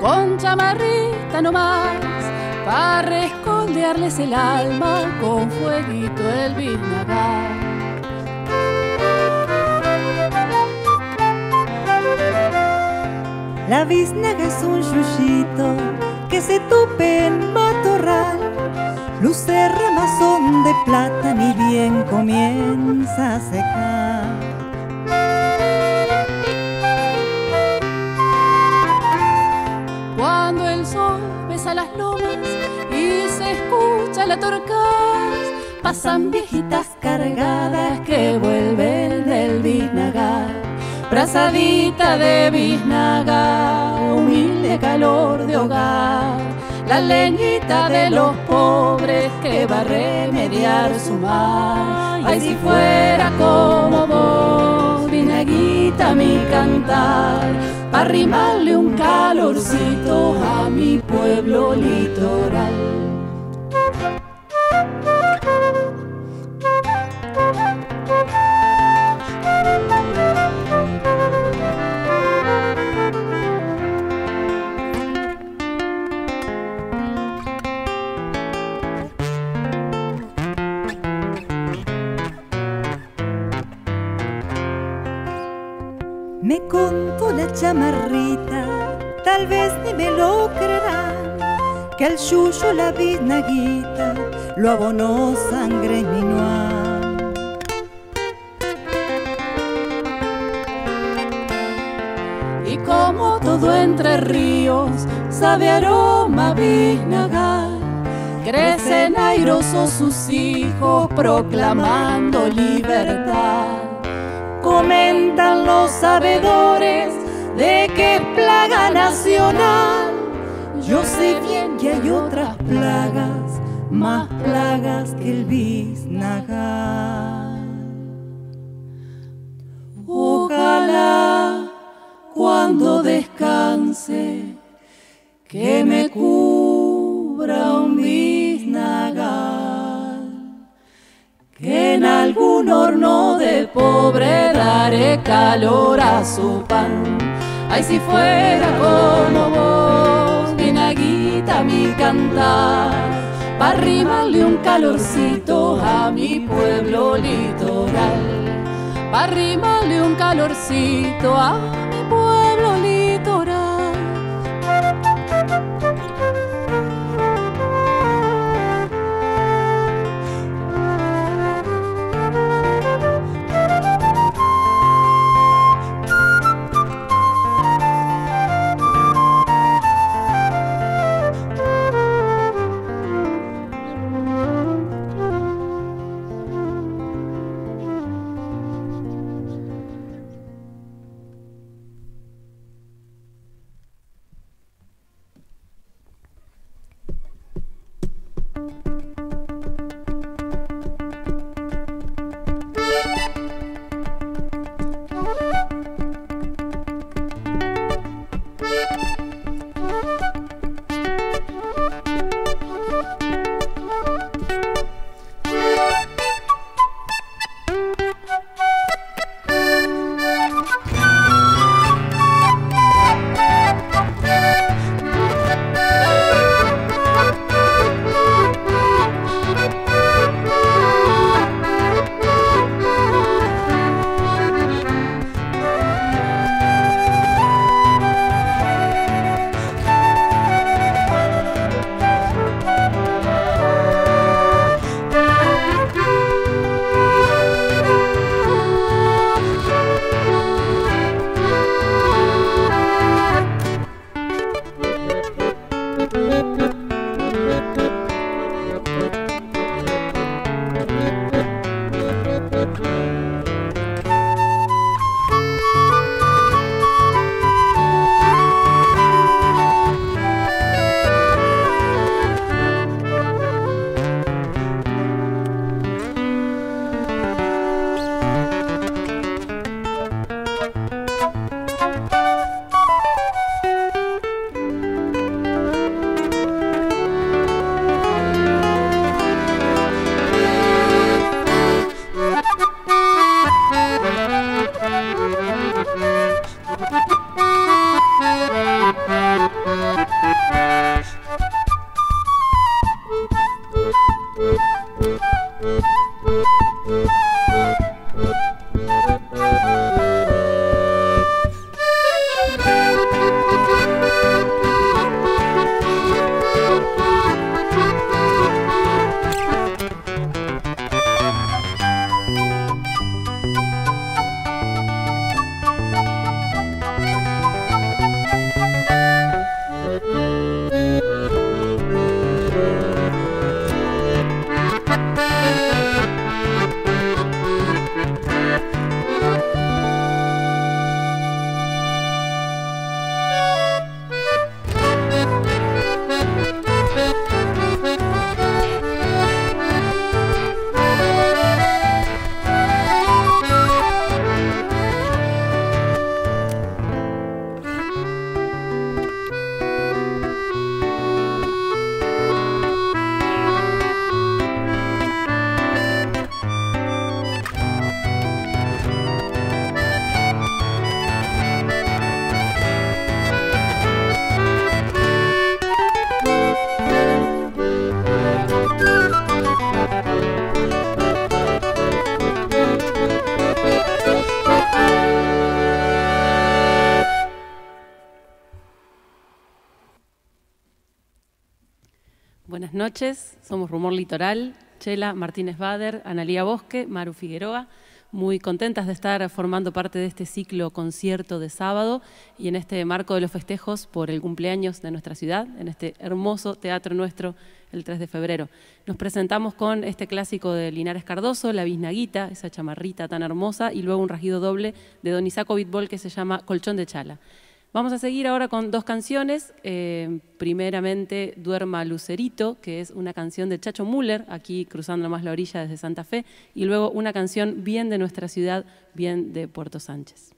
con chamarrita nomás, para rescondearles el alma con fueguito el vinagar. La biznaga es un yuyito que se tupe en matorral, luce ramazón de plata ni bien comienza a secar. Pasan viejitas cargadas que vuelven del biznagar. Brazadita de biznaga, humilde calor de hogar, la leñita de los pobres que va a remediar su mal. Ay, si fuera como vos, vinaguita mi cantar, para arrimarle un calorcito a mi pueblo litoral. Me contó la chamarrita, tal vez ni me lo creerán, que al yuyo la biznaguita lo abonó sangre minual. Y como todo entre ríos sabe aroma biznagar, crecen airosos sus hijos proclamando libertad. Sabedores de que es plaga nacional. Yo sé bien que hay otras plagas, más plagas que el biznagar. Ojalá cuando descanse que me cubra un biznagal, que en algún horno de pobre daré calor a su pan. Ay, si fuera como vos, vinaguita mi cantar, para arrimarle un calorcito a mi pueblo litoral para arrimarle un calorcito a mi pueblo noches, somos Rumor Litoral, Chela Martínez Bader, Analía Bosque, Maru Figueroa. Muy contentas de estar formando parte de este ciclo concierto de sábado y en este marco de los festejos por el cumpleaños de nuestra ciudad, en este hermoso teatro nuestro el 3 de febrero. Nos presentamos con este clásico de Linares Cardoso, La Biznaguita, esa chamarrita tan hermosa, y luego un rajido doble de Don Isaco Bitbol que se llama Colchón de Chala. Vamos a seguir ahora con dos canciones. Eh, primeramente, Duerma Lucerito, que es una canción de Chacho Müller, aquí cruzando más la orilla desde Santa Fe, y luego una canción bien de nuestra ciudad, bien de Puerto Sánchez.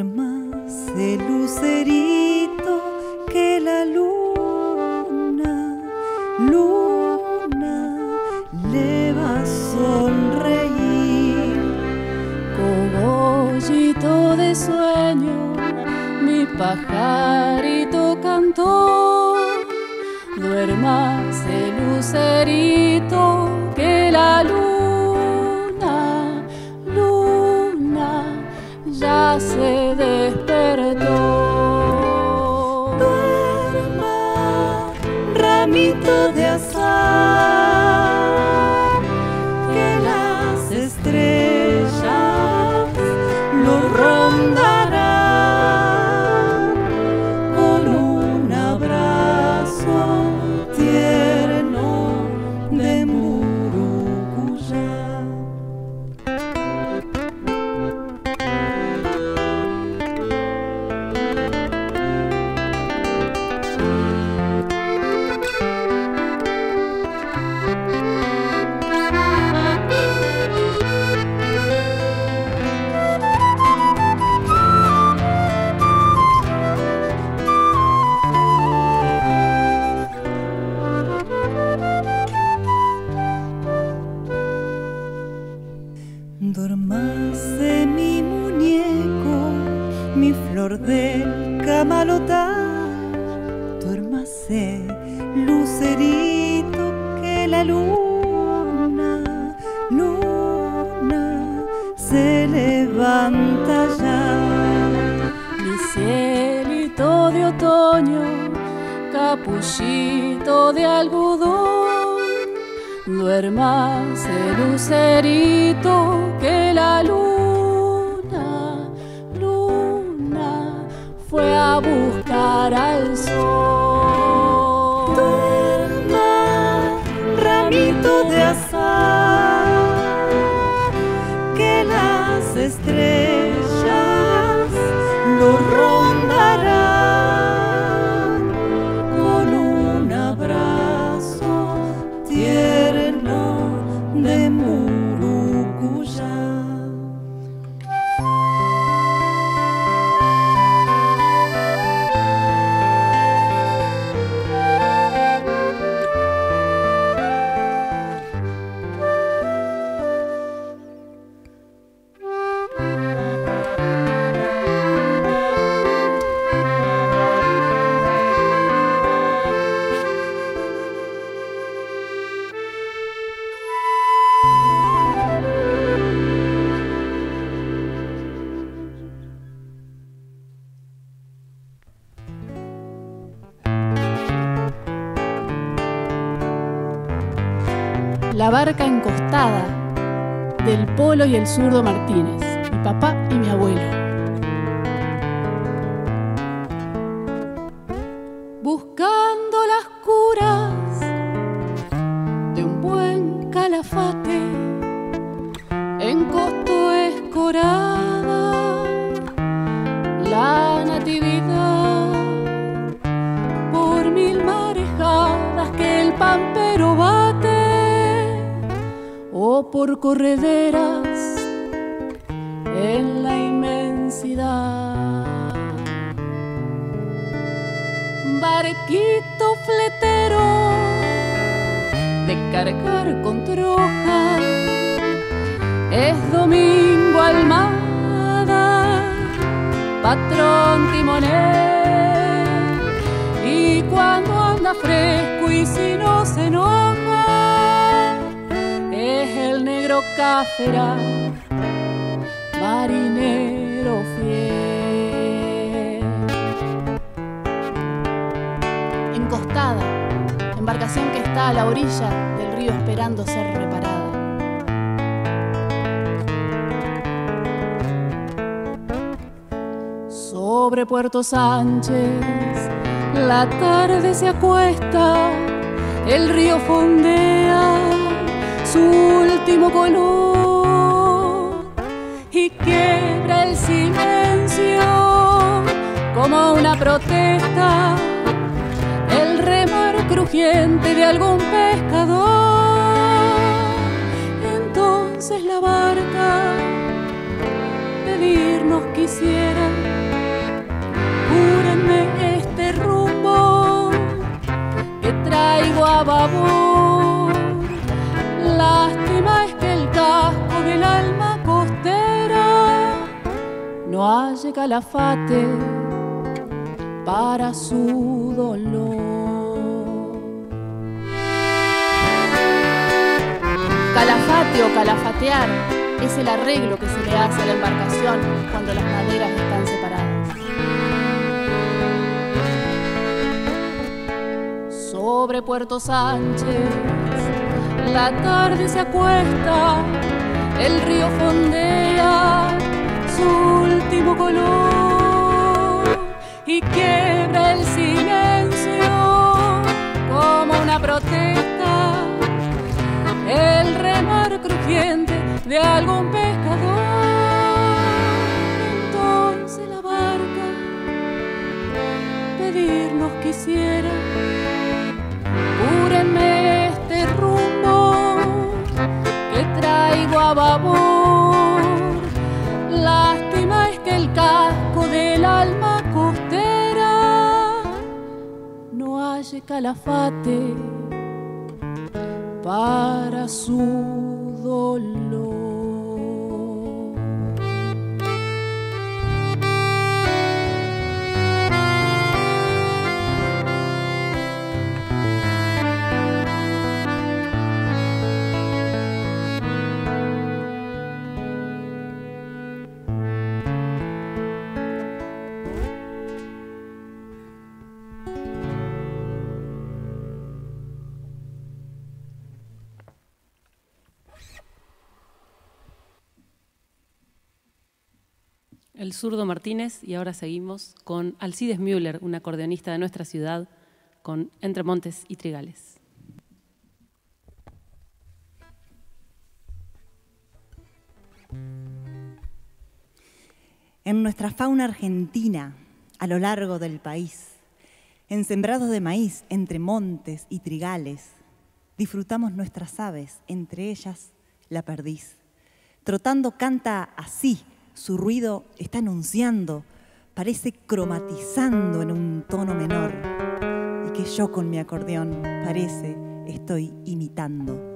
Duermase lucerito que la luna, luna le va a sonreír. Cogollito de sueño, mi pajarito cantó duermas el lucerito que la luna, luna Barca encostada del Polo y el zurdo Martínez, mi papá y mi Sánchez, la tarde se acuesta, el río fondea su último color y quiebra el silencio como una protesta el remar crujiente de algún pescador. Entonces la barca pedirnos quisiera, traigo a. Lástima es que el casco del alma costera no halle calafate para su dolor. Calafate o calafatear es el arreglo que se le hace a la embarcación cuando las maderas están Sobre Puerto Sánchez, la tarde se acuesta, el río fondea su último color y quiebra el silencio como una protesta el remar crujiente de algún pescador. Entonces la barca pedirnos quisiera, traigo a babor. Lástima es que el casco del alma costera no halle calafate para su dolor. El zurdo Martínez y ahora seguimos con Alcides Müller, un acordeonista de nuestra ciudad, con Entre Montes y Trigales. En nuestra fauna argentina, a lo largo del país, en sembrados de maíz, entre montes y trigales, disfrutamos nuestras aves, entre ellas la perdiz. Trotando canta así, su ruido está anunciando, parece cromatizando en un tono menor, y que yo con mi acordeón parece estoy imitando.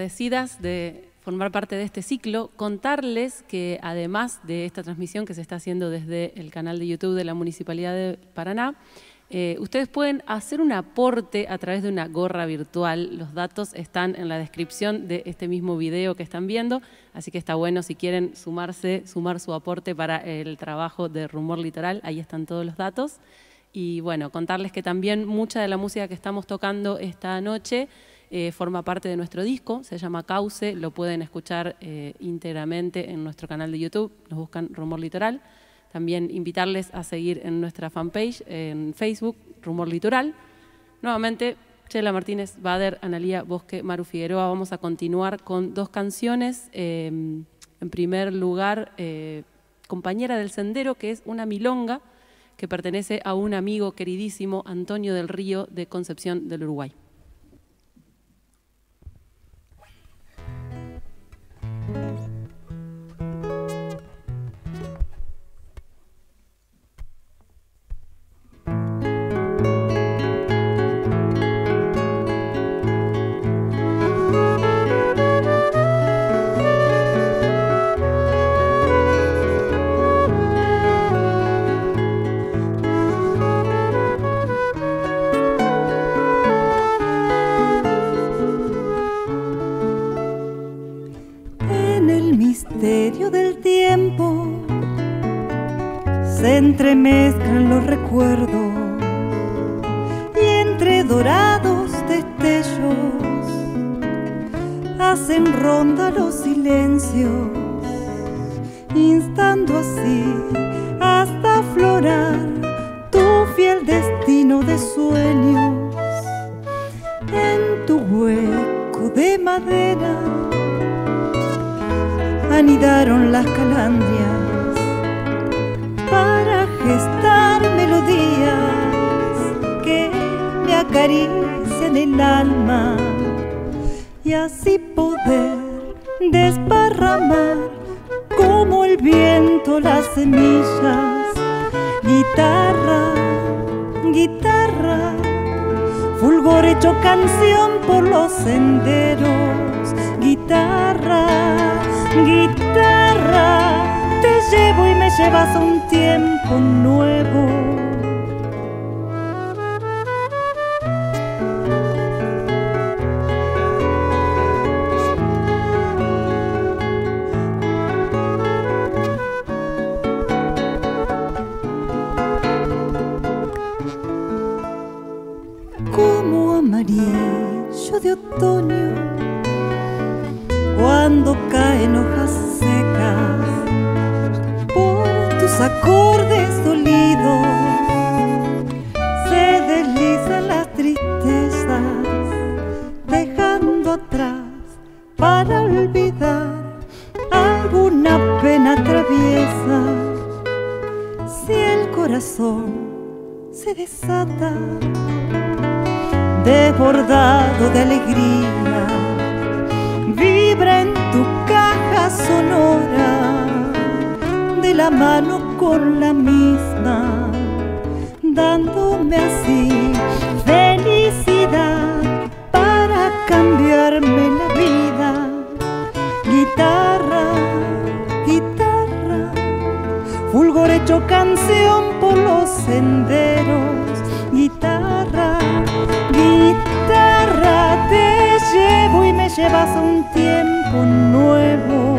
Agradecidas de formar parte de este ciclo, contarles que además de esta transmisión que se está haciendo desde el canal de YouTube de la Municipalidad de Paraná, eh, ustedes pueden hacer un aporte a través de una gorra virtual. Los datos están en la descripción de este mismo video que están viendo, así que está bueno si quieren sumarse, sumar su aporte para el trabajo de Rumor Litoral, ahí están todos los datos. Y bueno, contarles que también mucha de la música que estamos tocando esta noche eh, forma parte de nuestro disco, se llama Cauce, lo pueden escuchar eh, íntegramente en nuestro canal de YouTube, nos buscan Rumor Litoral. También invitarles a seguir en nuestra fanpage en Facebook, Rumor Litoral. Nuevamente, Chela Martínez, Bader, Analía Bosque, Maru Figueroa. Vamos a continuar con dos canciones. Em, en primer lugar, eh, Compañera del Sendero, que es una milonga que pertenece a un amigo queridísimo, Antonio del Río, de Concepción del Uruguay. Entremezclan los recuerdos. Y entre dorados destellos hacen ronda los silencios, instando así hasta aflorar tu fiel destino de sueños. En tu hueco de madera anidaron las calandrias acarician el alma y así poder desparramar como el viento las semillas. Guitarra, guitarra, fulgor hecho canción por los senderos. Guitarra, guitarra te llevo y me llevas un tiempo nuevo. Para olvidar alguna pena traviesa. Si el corazón se desata, desbordado de alegría, vibra en tu caja sonora de la mano con la misma, dándome así cambiarme la vida. Guitarra, guitarra, fulgor hecho canción por los senderos. Guitarra, guitarra, te llevo y me llevas un tiempo nuevo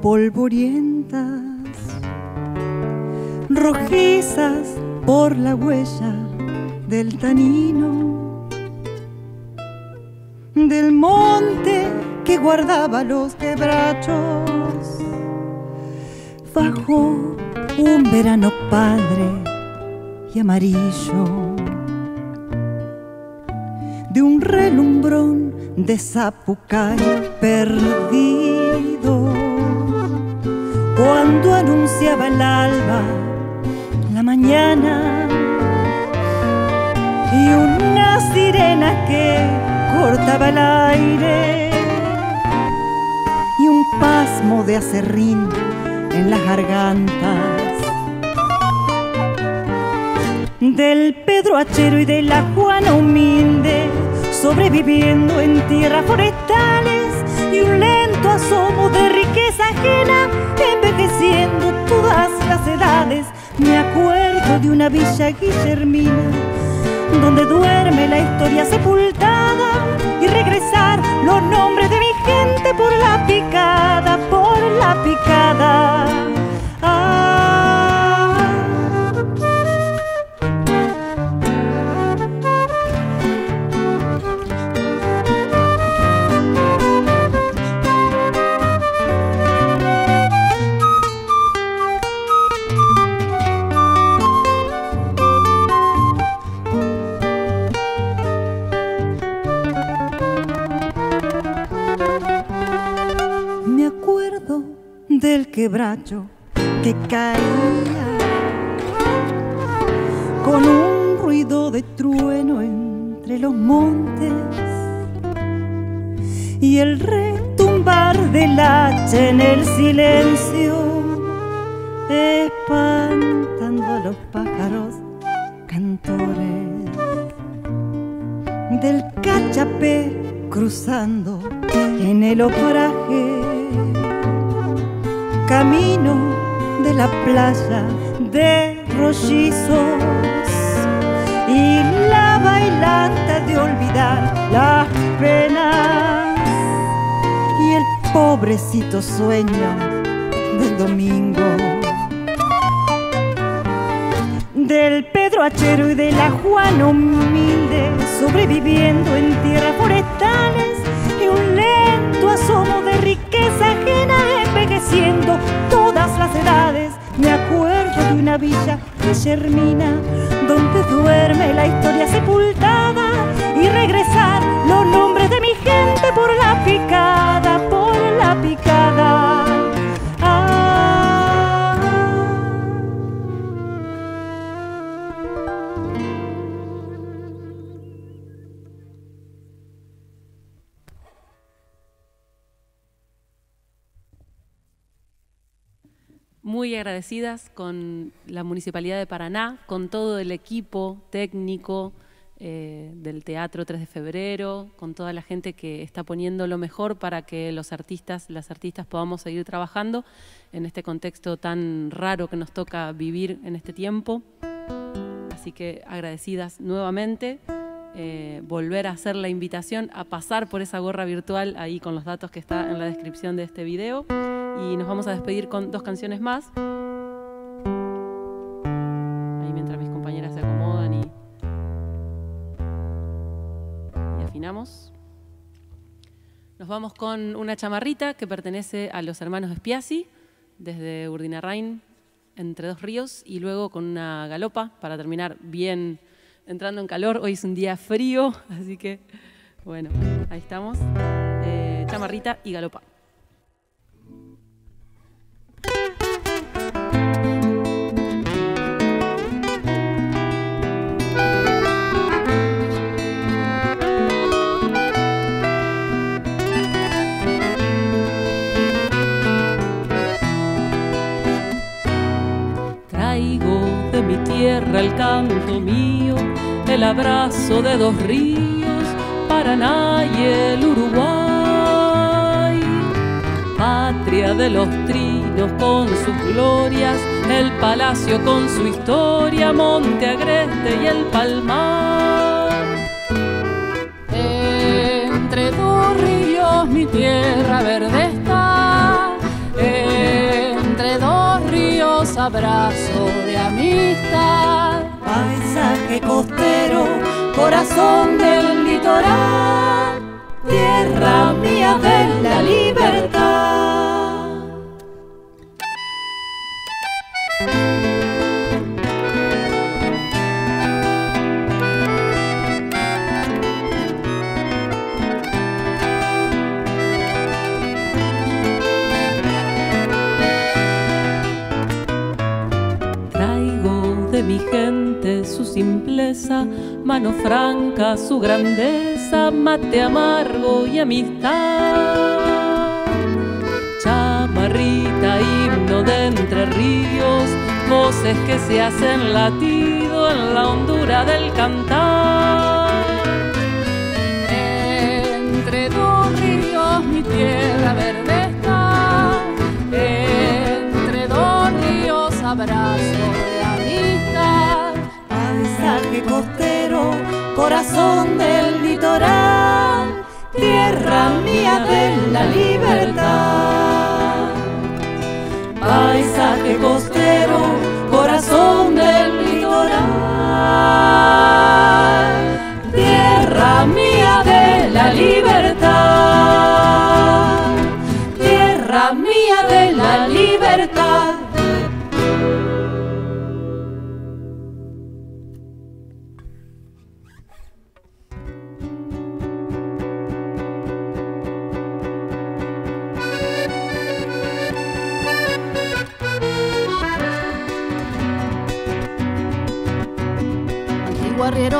polvorientas rojizas por la huella del tanino, del monte que guardaba los quebrachos, bajo un verano padre y amarillo de un relumbrón de zapucay perdido. Cuando anunciaba el alba, la mañana, y una sirena que cortaba el aire, y un pasmo de acerrín en las gargantas. Del Pedro Achero y de la Juana humilde, sobreviviendo en tierras forestales y un lento asomo de riqueza ajena, envejeciendo todas las edades. Me acuerdo de una villa guillermina, donde duerme la historia sepultada y regresar los nombres de mi gente por la picada, por la picada. Quebracho que caía con un ruido de trueno entre los montes y el retumbar del hacha en el silencio espantando a los pájaros cantores del cachapé cruzando en el obraje camino de la playa de rollizos. Y la bailanta de olvidar las penas. Y el pobrecito sueño del domingo. Del Pedro Achero y de la Juana humilde sobreviviendo en tierras forestales y un lento asomo de riqueza ajena envejeciendo todas las edades. Me acuerdo de una villa que germina, donde duerme la historia sepultada y regresar los nombres de mi gente por la picada, por la picada. Muy agradecidas con la Municipalidad de Paraná, con todo el equipo técnico eh, del Teatro 3 de Febrero, con toda la gente que está poniendo lo mejor para que los artistas, las artistas podamos seguir trabajando en este contexto tan raro que nos toca vivir en este tiempo. Así que agradecidas nuevamente. Eh, volver a hacer la invitación a pasar por esa gorra virtual ahí con los datos que está en la descripción de este video. Y nos vamos a despedir con dos canciones más. Ahí mientras mis compañeras se acomodan y, y afinamos. Nos vamos con una chamarrita que pertenece a los hermanos Espiasi, desde Urdinarrain, entre dos ríos, y luego con una galopa para terminar bien entrando en calor. Hoy es un día frío, así que bueno, ahí estamos. Eh, chamarrita y galopa. El canto mío, el abrazo de dos ríos, Paraná y el Uruguay, patria de los trinos con sus glorias, el palacio con su historia, Monte Agreste y el Palmar. Entre dos ríos mi tierra verde abrazo de amistad. Paisaje costero, corazón del litoral, tierra mía de la libertad. Su simpleza, mano franca su grandeza, mate amargo y amistad. Chamarrita, himno de entre ríos, voces que se hacen latido en la hondura del cantar. Entre dos ríos mi tierra verde está, entre dos ríos abrazo paisaje costero, corazón del litoral, tierra mía de la libertad. Paisaje costero, corazón del litoral,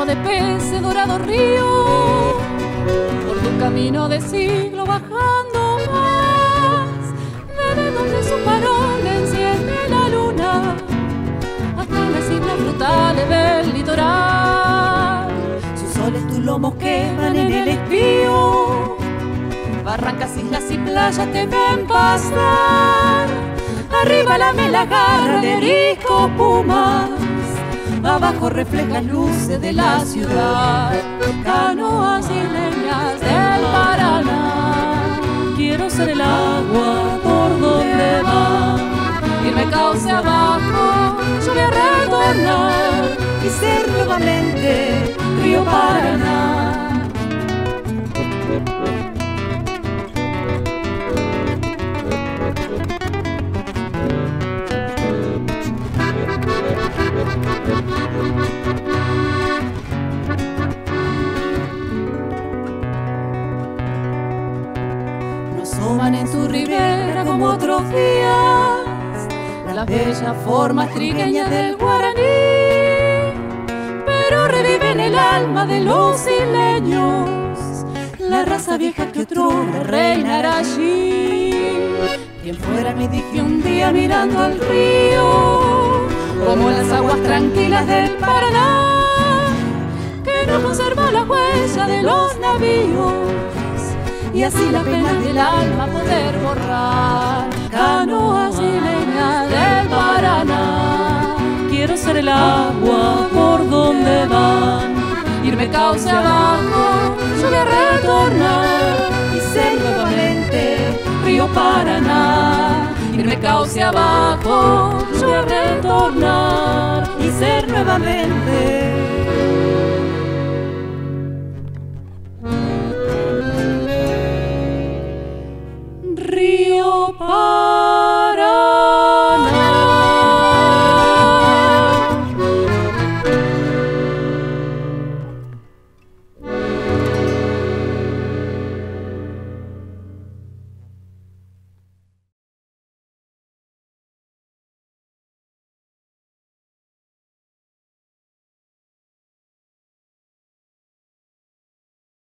de peces, dorado río, por tu camino de siglo bajando más, desde donde su farol enciende la luna, hasta las islas frutales del litoral. Sus soles, tus lomos queman en el espío, barrancas, islas y playas te ven pasar, arriba la melagarra de risco pumas abajo reflejan luces de la ciudad, canoas y leñas del Paraná. Quiero ser el agua por donde va, irme cauce abajo, formas trigueñas del guaraní, pero revive en el alma de los isleños la raza vieja que otro reinará allí. Quien fuera me dije un día mirando al río, como las aguas tranquilas del Paraná, que no conserva la huella de los navíos y así la pena del alma poder borrar. Canoas y Paraná. Quiero ser el agua por donde van, irme cauce abajo, yo voy a retornar y ser nuevamente río Paraná. Irme cauce abajo, yo voy a retornar y ser nuevamente